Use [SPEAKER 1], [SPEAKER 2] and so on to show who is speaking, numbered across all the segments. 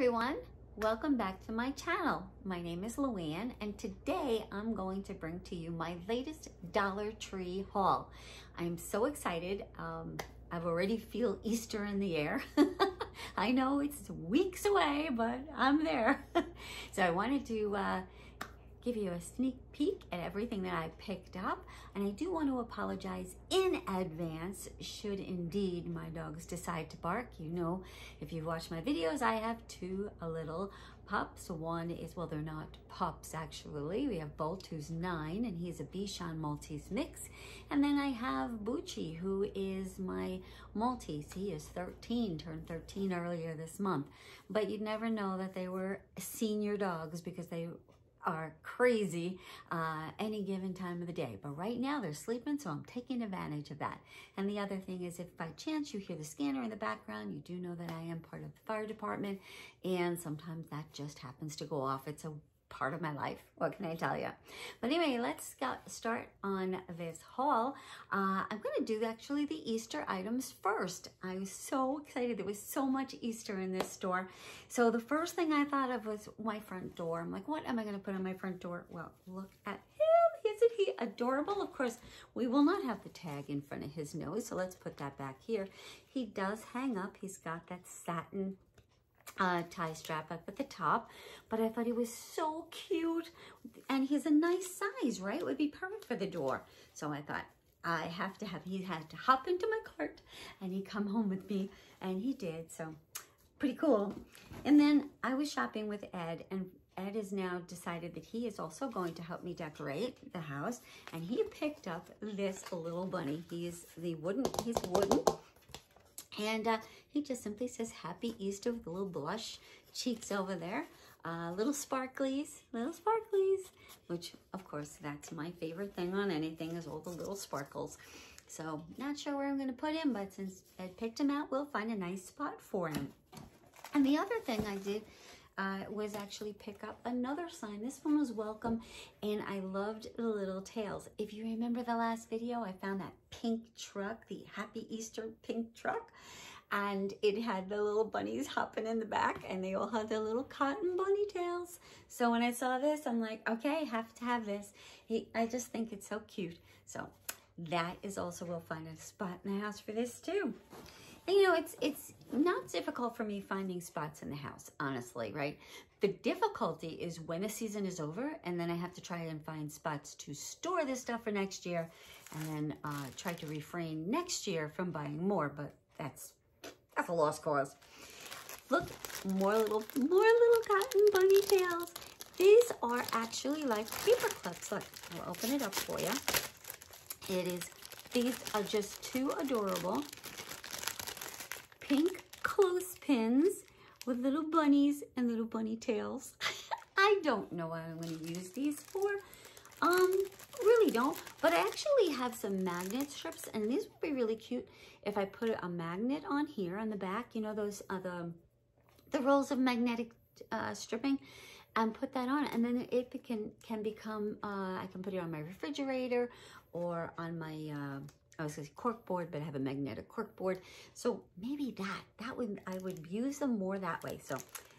[SPEAKER 1] everyone. Welcome back to my channel. My name is LuAnn and today I'm going to bring to you my latest Dollar Tree haul. I'm so excited. Um, I've already feel Easter in the air. I know it's weeks away, but I'm there. so I wanted to uh, give you a sneak peek at everything that I picked up. And I do want to apologize in advance should indeed my dogs decide to bark. You know, if you've watched my videos, I have two little pups. One is, well, they're not pups actually. We have Bolt, who's nine, and he's a Bichon Maltese mix. And then I have Bucci, who is my Maltese. He is 13, turned 13 earlier this month. But you'd never know that they were senior dogs because they are crazy uh, any given time of the day. But right now they're sleeping, so I'm taking advantage of that. And the other thing is if by chance you hear the scanner in the background, you do know that I am part of the fire department and sometimes that just happens to go off. It's a part of my life. What can I tell you? But anyway, let's start on this haul. Uh, I'm going to do actually the Easter items first. I was so excited. There was so much Easter in this store. So the first thing I thought of was my front door. I'm like, what am I going to put on my front door? Well, look at him. Isn't he adorable? Of course, we will not have the tag in front of his nose, so let's put that back here. He does hang up. He's got that satin uh, tie strap up at the top, but I thought he was so cute and he's a nice size, right? It would be perfect for the door. So I thought I have to have, he had to hop into my cart and he come home with me and he did. So pretty cool. And then I was shopping with Ed and Ed has now decided that he is also going to help me decorate the house and he picked up this little bunny. He is the wooden, he's wooden and uh, he just simply says Happy Easter with a little blush cheeks over there. Uh, little sparklies, little sparklies, which of course that's my favorite thing on anything is all the little sparkles. So not sure where I'm going to put him, but since I picked him out, we'll find a nice spot for him. And the other thing I did uh, was actually pick up another sign. This one was welcome, and I loved the little tails. If you remember the last video, I found that pink truck, the Happy Easter pink truck, and it had the little bunnies hopping in the back, and they all had their little cotton bunny tails. So when I saw this, I'm like, okay, have to have this. I just think it's so cute. So that is also, we'll find a spot in the house for this too. You know, it's it's not difficult for me finding spots in the house, honestly, right? The difficulty is when the season is over and then I have to try and find spots to store this stuff for next year and then uh, try to refrain next year from buying more, but that's, that's a lost cause. Look, more little, more little cotton bunny tails. These are actually like paper clips. Look, I'll open it up for you. It is, these are just too adorable pink clothespins with little bunnies and little bunny tails. I don't know what I'm going to use these for. Um, really don't. But I actually have some magnet strips, and these would be really cute if I put a magnet on here on the back. You know those uh, the the rolls of magnetic uh, stripping, and put that on, and then it can can become. Uh, I can put it on my refrigerator or on my uh, I was say cork board, but I have a magnetic cork board. So maybe that, that would, I would use them more that way. So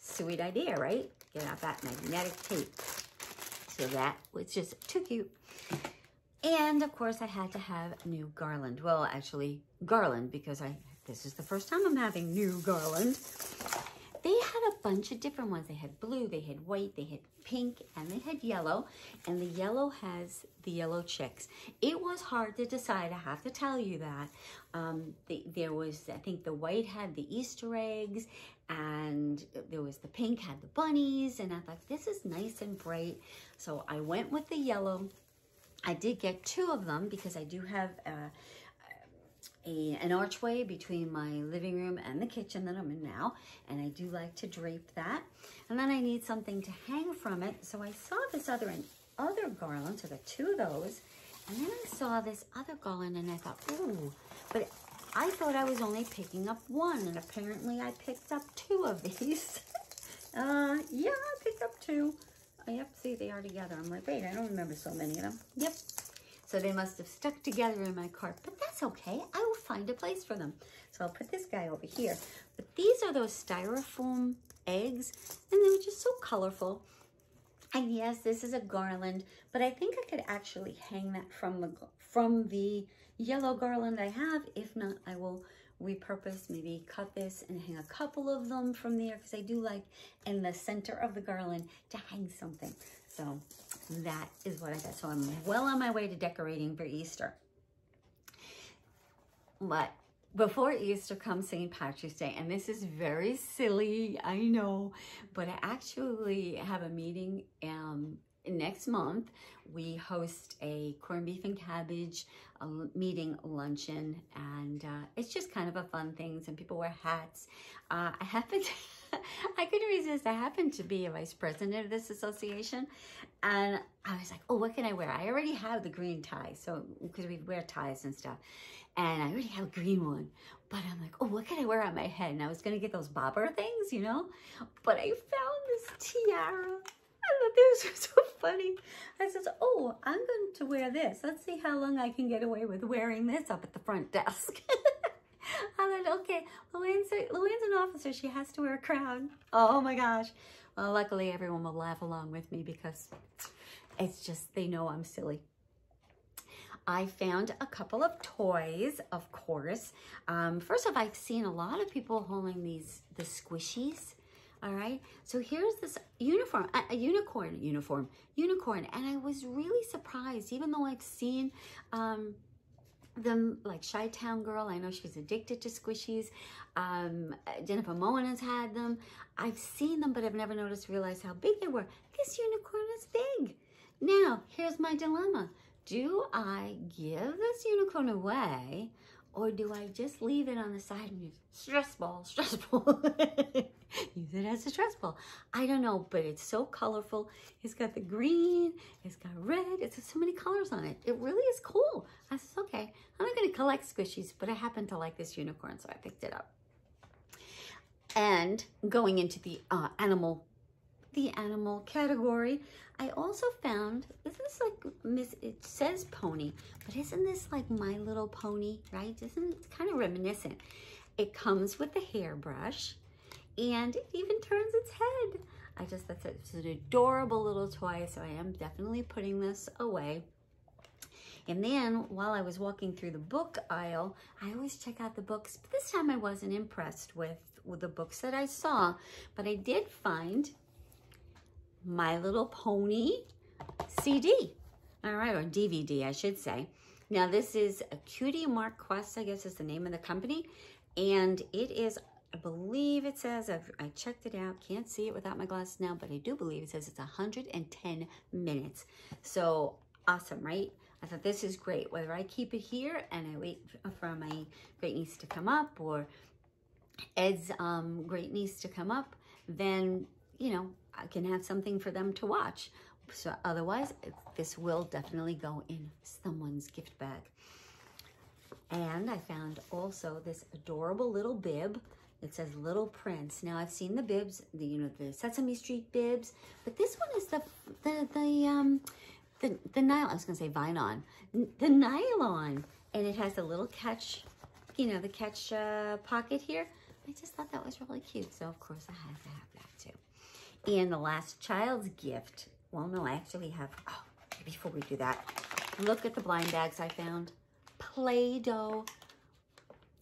[SPEAKER 1] sweet idea, right? Get out that magnetic tape. So that was just too cute. And of course I had to have new garland. Well, actually garland because I, this is the first time I'm having new garland. They had a bunch of different ones. They had blue, they had white, they had pink, and they had yellow. And the yellow has the yellow chicks. It was hard to decide, I have to tell you that. Um, the, there was, I think the white had the Easter eggs, and there was the pink had the bunnies, and I thought, this is nice and bright. So I went with the yellow. I did get two of them because I do have uh, a, an archway between my living room and the kitchen that I'm in now. And I do like to drape that. And then I need something to hang from it. So I saw this other and other garland, so the two of those. And then I saw this other garland and I thought, ooh, but I thought I was only picking up one. And apparently I picked up two of these. uh, yeah, I picked up two. Oh, yep, see, they are together. I'm like, wait, I don't remember so many of them. Yep. So they must have stuck together in my cart, but that's okay. I will find a place for them. So I'll put this guy over here. But these are those styrofoam eggs, and they're just so colorful. And yes, this is a garland, but I think I could actually hang that from the from the yellow garland I have. If not, I will repurpose, maybe cut this and hang a couple of them from there because I do like in the center of the garland to hang something. So that is what I got. So I'm well on my way to decorating for Easter. But before Easter comes St. Patrick's Day, and this is very silly, I know, but I actually have a meeting um, next month. We host a corned beef and cabbage meeting luncheon, and uh, it's just kind of a fun thing. Some people wear hats. Uh, I happen to, I couldn't resist. I happened to be a vice president of this association, and I was like, oh, what can I wear? I already have the green tie, so because we wear ties and stuff and I already have a green one. But I'm like, oh, what can I wear on my head? And I was gonna get those bobber things, you know? But I found this tiara. I thought this was so funny. I said, oh, I'm going to wear this. Let's see how long I can get away with wearing this up at the front desk. I thought, okay, LuAnn's, LuAnn's an officer. She has to wear a crown. Oh my gosh. Well, luckily everyone will laugh along with me because it's just, they know I'm silly. I found a couple of toys, of course. Um, first off, I've seen a lot of people holding these, the squishies. All right, so here's this uniform, a, a unicorn uniform, unicorn. And I was really surprised, even though I've seen um, them like Chi Town Girl. I know she's addicted to squishies. Um, Jennifer Mowan has had them. I've seen them, but I've never noticed, realized how big they were. This unicorn is big. Now, here's my dilemma do I give this unicorn away or do I just leave it on the side and use stress ball, stress ball? use it as a stress ball. I don't know, but it's so colorful. It's got the green, it's got red, it's so many colors on it. It really is cool. I said, okay, I'm not gonna collect squishies, but I happen to like this unicorn, so I picked it up. And going into the uh, animal the animal category, I also found, is this is like, Miss, it says pony, but isn't this like My Little Pony, right? Isn't it kind of reminiscent? It comes with a hairbrush and it even turns its head. I just, that's it's an adorable little toy, so I am definitely putting this away. And then while I was walking through the book aisle, I always check out the books, but this time I wasn't impressed with, with the books that I saw, but I did find my Little Pony CD. All right, or DVD, I should say. Now, this is a Cutie Mark Quest, I guess is the name of the company. And it is, I believe it says, I've, I checked it out, can't see it without my glasses now, but I do believe it says it's 110 minutes. So awesome, right? I thought this is great. Whether I keep it here and I wait for my great niece to come up or Ed's um, great niece to come up, then, you know, I can have something for them to watch. So otherwise, this will definitely go in someone's gift bag. And I found also this adorable little bib. It says Little Prince. Now I've seen the bibs, the you know the Sesame Street bibs, but this one is the the the um the the nylon. I was gonna say Vinon, the nylon, and it has a little catch, you know, the catch uh, pocket here. I just thought that was really cute, so of course I had to have that too. And the last child's gift. Well, no, I actually have, oh, before we do that, look at the blind bags I found. Play-Doh.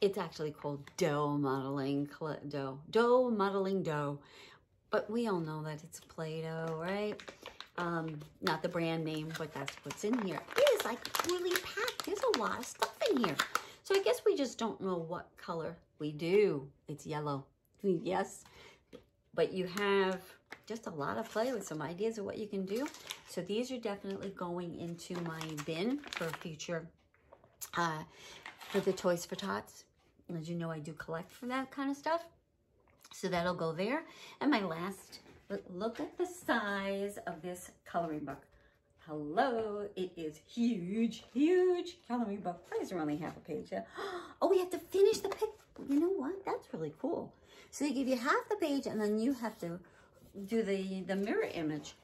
[SPEAKER 1] It's actually called dough modeling, dough, dough modeling dough. But we all know that it's Play-Doh, right? Um, not the brand name, but that's what's in here. It is like really packed. There's a lot of stuff in here. So I guess we just don't know what color we do. It's yellow. Yes. But you have just a lot of play with some ideas of what you can do. So these are definitely going into my bin for future, uh, for the Toys for Tots. As you know, I do collect for that kind of stuff. So that'll go there. And my last, look at the size of this coloring book. Hello, it is huge, huge coloring book. Why is there only half a page? Oh, we have to finish the pic. You know what? That's really cool. So they give you half the page and then you have to do the, the mirror image.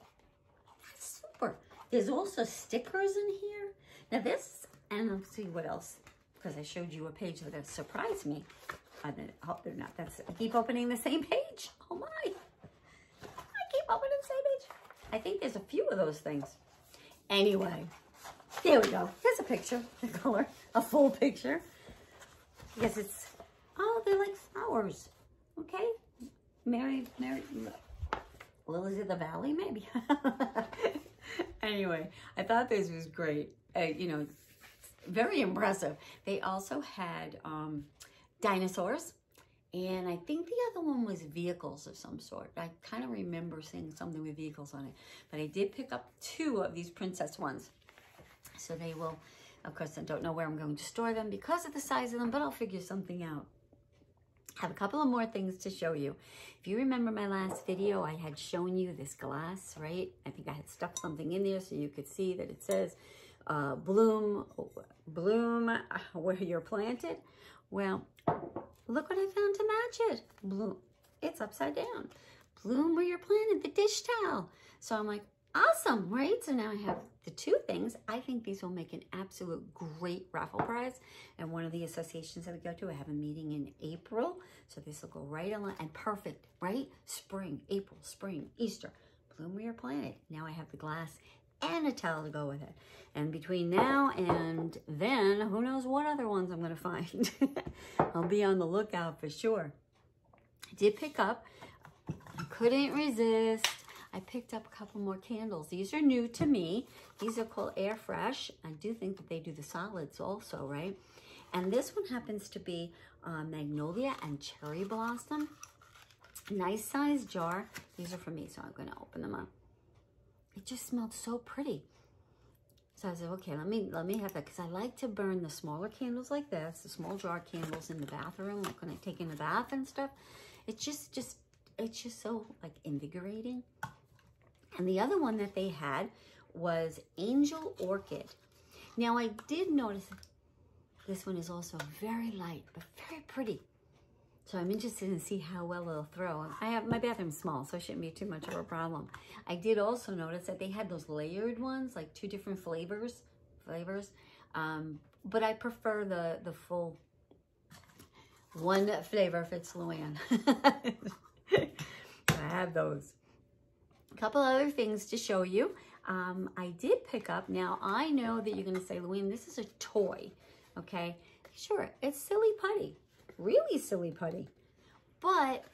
[SPEAKER 1] That's super. There's also stickers in here. Now this, and let's see what else, because I showed you a page that surprised me. I hope they're not. That's I keep opening the same page. Oh my. I keep opening the same page. I think there's a few of those things. Anyway, there we go. Here's a picture, the color, a full picture. Because it's, oh, they're like flowers. Okay. Mary, Mary, Lilies of the Valley, maybe. anyway, I thought this was great. Uh, you know, very impressive. They also had um, dinosaurs. And I think the other one was vehicles of some sort. I kind of remember seeing something with vehicles on it. But I did pick up two of these princess ones. So they will, of course, I don't know where I'm going to store them because of the size of them, but I'll figure something out. Have a couple of more things to show you. If you remember my last video, I had shown you this glass, right? I think I had stuck something in there so you could see that it says uh, bloom, bloom where you're planted. Well, look what I found to match it. Bloom, it's upside down. Bloom where you're planted, the dish towel. So I'm like, awesome, right? So now I have the two things. I think these will make an absolute great raffle prize. And one of the associations that we go to, I have a meeting in April. So this will go right along and perfect, right? Spring, April, spring, Easter. Bloom where you're planted. Now I have the glass and a towel to go with it. And between now and then, who knows what other ones I'm going to find. I'll be on the lookout for sure. I did pick up, couldn't resist. I picked up a couple more candles. These are new to me. These are called Air Fresh. I do think that they do the solids also, right? And this one happens to be uh, Magnolia and Cherry Blossom. Nice size jar. These are for me, so I'm going to open them up it just smelled so pretty. So I said, okay, let me let me have that because I like to burn the smaller candles like this, the small jar candles in the bathroom, like when I take in the bath and stuff. It's just just it's just so like invigorating. And the other one that they had was Angel Orchid. Now I did notice this one is also very light, but very pretty. So I'm interested in see how well it'll throw. I have my bathroom's small, so it shouldn't be too much of a problem. I did also notice that they had those layered ones, like two different flavors, flavors. Um, but I prefer the the full one flavor if it's LuAnn. I have those. A couple other things to show you. Um, I did pick up, now I know that you're to say, LuAnn, this is a toy, okay? Sure, it's Silly Putty really silly putty. But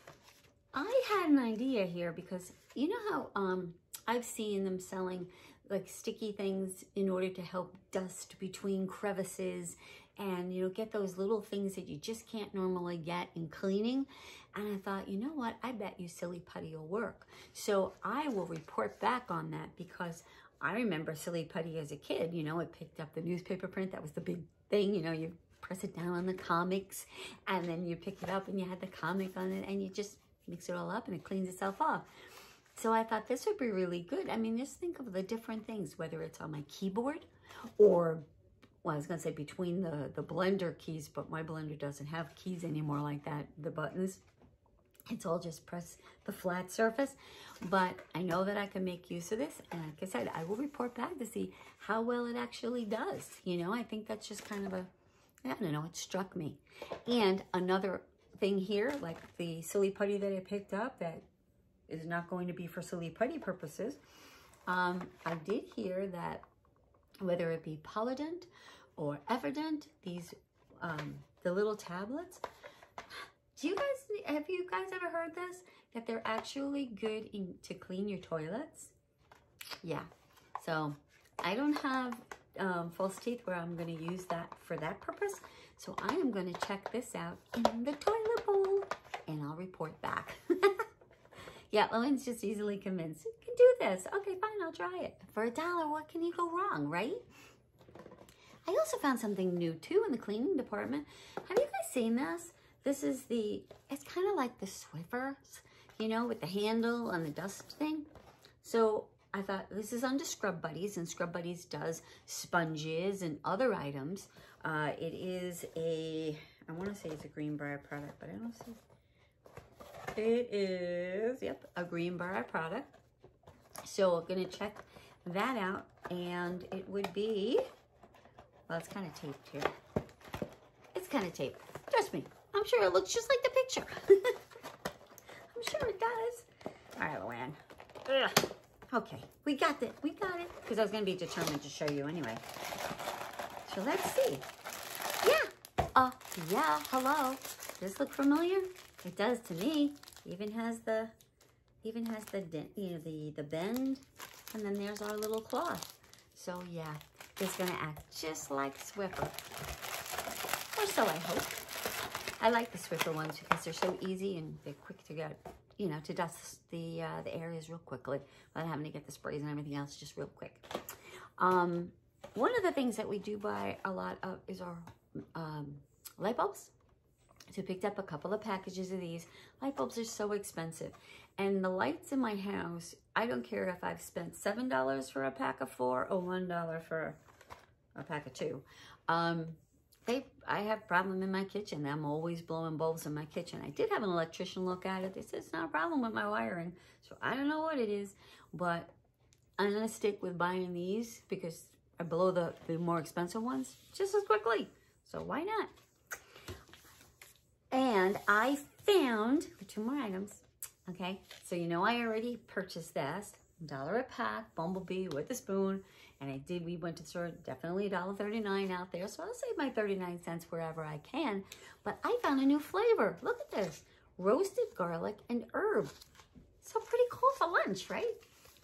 [SPEAKER 1] I had an idea here because you know how um, I've seen them selling like sticky things in order to help dust between crevices and you know get those little things that you just can't normally get in cleaning and I thought you know what I bet you silly putty will work so I will report back on that because I remember silly putty as a kid you know it picked up the newspaper print that was the big thing you know you press it down on the comics and then you pick it up and you had the comic on it and you just mix it all up and it cleans itself off. So I thought this would be really good. I mean, just think of the different things, whether it's on my keyboard or, well, I was going to say between the, the blender keys, but my blender doesn't have keys anymore like that, the buttons. It's all just press the flat surface. But I know that I can make use of this. And like I said, I will report back to see how well it actually does. You know, I think that's just kind of a I don't know, it struck me. And another thing here, like the silly putty that I picked up that is not going to be for silly putty purposes, um, I did hear that whether it be Polident or Efferdent, these, um, the little tablets, do you guys, have you guys ever heard this? That they're actually good in, to clean your toilets? Yeah. So I don't have um, false teeth where I'm going to use that for that purpose. So I am going to check this out in the toilet bowl and I'll report back. yeah, LuAnn's just easily convinced. You can do this. Okay, fine, I'll try it. For a dollar, what can you go wrong, right? I also found something new too in the cleaning department. Have you guys seen this? This is the, it's kind of like the Swiffers, you know, with the handle and the dust thing. So I thought this is under Scrub Buddies, and Scrub Buddies does sponges and other items. Uh, it is a, I want to say it's a Greenbrier product, but I don't see. It is, yep, a Greenbrier product. So we're going to check that out, and it would be Well, it's kind of taped here. It's kind of taped. Trust me. I'm sure it looks just like the picture. I'm sure it does. All right, LuAnn. Ugh. Okay, we got it. We got it. Because I was going to be determined to show you anyway. So let's see. Yeah. Uh, yeah, hello. Does this look familiar? It does to me. Even has the, even has the, you know, the, the bend. And then there's our little cloth. So yeah, it's going to act just like Swiffer. Or so I hope. I like the Swiffer ones because they're so easy and they're quick to get you know, to dust the uh, the areas real quickly without having to get the sprays and everything else just real quick. Um, one of the things that we do buy a lot of is our um, light bulbs. So picked up a couple of packages of these. Light bulbs are so expensive. And the lights in my house, I don't care if I've spent $7 for a pack of four or $1 for a pack of two. Um, they, I have problem in my kitchen. I'm always blowing bulbs in my kitchen. I did have an electrician look at it. They said it's not a problem with my wiring. So I don't know what it is, but I'm to stick with buying these because I blow the, the more expensive ones just as quickly. So why not? And I found two more items. Okay, so you know I already purchased this. Dollar a pack, Bumblebee with a spoon. And I did, we went to the store, definitely $1.39 out there. So I'll save my 39 cents wherever I can. But I found a new flavor. Look at this. Roasted garlic and herb. So pretty cool for lunch, right?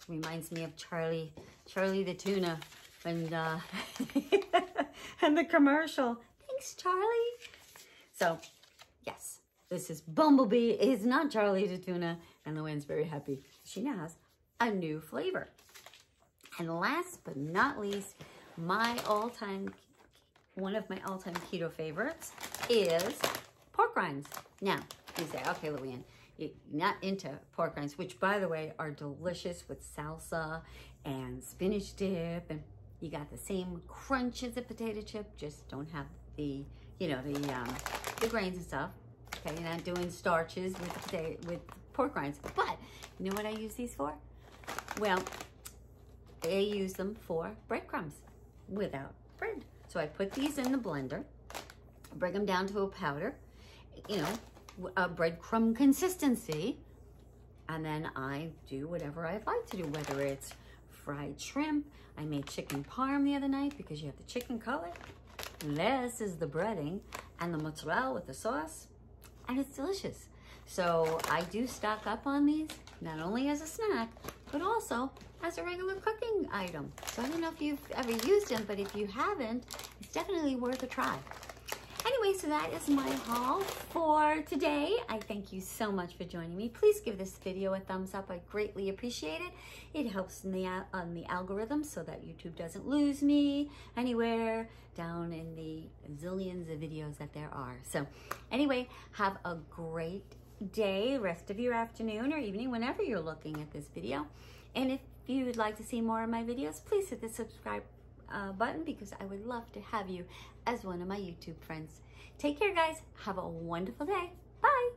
[SPEAKER 1] Reminds me of Charlie, Charlie the tuna and, uh, and the commercial. Thanks, Charlie. So, yes, this is Bumblebee. It's not Charlie the tuna. And LuAnn's very happy. She now has a new flavor. And last but not least, my all-time, one of my all-time keto favorites is pork rinds. Now, you say, okay, LuAnn, you're not into pork rinds, which by the way, are delicious with salsa and spinach dip. And you got the same crunch as a potato chip, just don't have the, you know, the, um, the grains and stuff. Okay, you're not doing starches with potato, with pork rinds. But you know what I use these for? Well, they use them for breadcrumbs without bread. So I put these in the blender, bring them down to a powder, you know, a breadcrumb consistency, and then I do whatever I'd like to do, whether it's fried shrimp. I made chicken parm the other night because you have the chicken cutlet. This is the breading and the mozzarella with the sauce, and it's delicious. So I do stock up on these, not only as a snack, but also as a regular cooking item. So I don't know if you've ever used them, but if you haven't, it's definitely worth a try. Anyway, so that is my haul for today. I thank you so much for joining me. Please give this video a thumbs up. I greatly appreciate it. It helps in the, on the algorithm so that YouTube doesn't lose me anywhere down in the zillions of videos that there are. So anyway, have a great day, rest of your afternoon or evening, whenever you're looking at this video. And if you would like to see more of my videos, please hit the subscribe uh, button because I would love to have you as one of my YouTube friends. Take care, guys. Have a wonderful day. Bye.